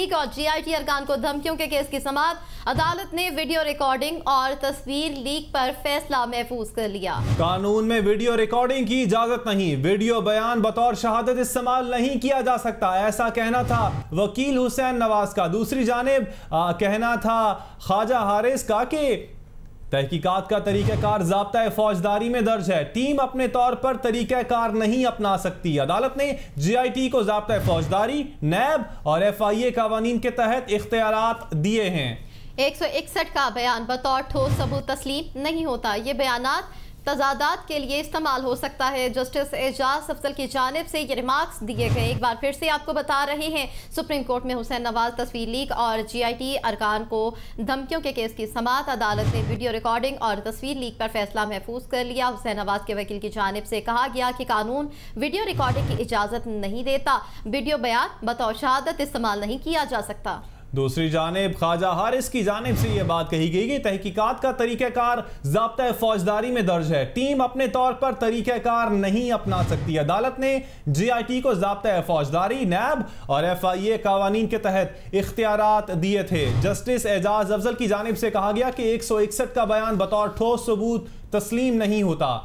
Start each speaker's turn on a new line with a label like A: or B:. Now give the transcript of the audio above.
A: League اور جی I T ارکان کو دھمکیوں کے کیس کی سماعت، عدالت نے ویڈیو ریکارڈنگ اور تصویر لیک پر فیصلہ محفوظ کر لیا۔
B: قانون میں ویڈیو ریکارڈنگ کی اجازت نہیں، ویڈیو بیان بطور شہادت استعمال نہیں کیا جا سکتا، ایسا کہنا تھا وکیل حسین نواز کا۔ دوسری جانب کہنا تھا خواجہ حارث کا کہ تحقیقات کا طریقہ کار ضابطہ فوجداری میں درج ہے۔ ٹیم اپنے طور پر طریقہ کار نہیں اپنا سکتی۔ عدالت نے جی آئی ٹی کو ضابطہ فوجداری، نیب اور ایف آئی اے قوانین کے تحت اختیارات دیے ہیں۔
A: ایک سو اکسٹھ کا بیان بطور ٹھوس ثبوت تسلیم نہیں ہوتا۔ یہ بیانات تضادات کے لیے استعمال ہو سکتا ہے۔ جسٹس اعجاز افضل کی جانب سے یہ ریمارکس دیے گئے۔ ایک بار پھر سے آپ کو بتا رہے ہیں، سپریم کورٹ میں حسین نواز تصویر لیک اور جی آئی ٹی ارکان کو دھمکیوں کے کیس کی سماعت، عدالت نے ویڈیو ریکارڈنگ اور تصویر لیک پر فیصلہ محفوظ کر لیا۔ حسین نواز کے وکیل کی جانب سے کہا گیا کہ قانون ویڈیو ریکارڈنگ کی اجازت نہیں دیتا۔ ویڈیو بیان بطور شہادت استعمال نہیں کیا جا سکتا۔
B: دوسری جانب، خواجہ حارث کی جانب سے یہ بات کہی گئی کہ تحقیقات کا طریقہ کار ضابطہ فوجداری میں درج ہے۔ ٹیم اپنے طور پر طریقہ کار نہیں اپنا سکتی۔ عدالت نے جی آئی ٹی کو ضابطہ فوجداری، نیب اور ایف آئی اے قوانین کے تحت اختیارات دیے تھے۔ جسٹس اعجاز افضل کی جانب سے کہا گیا کہ ایک سو اکسٹھ کا بیان بطور ٹھوس ثبوت تسلیم نہیں ہوتا۔